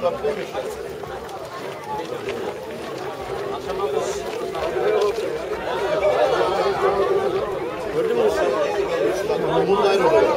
Gördün mü? Bunlar oluyor.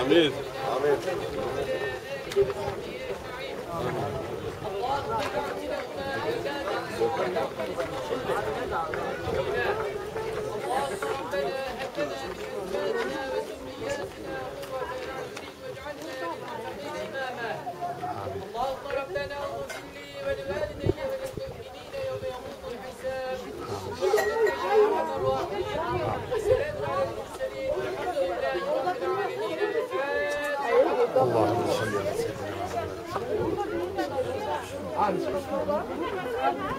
Amin. اللهم ربنا اغفر لي ولوالدي Amin.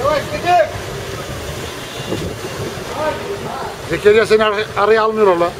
Yavaş gidin. Zekeriya seni ar- araya almıyor ola.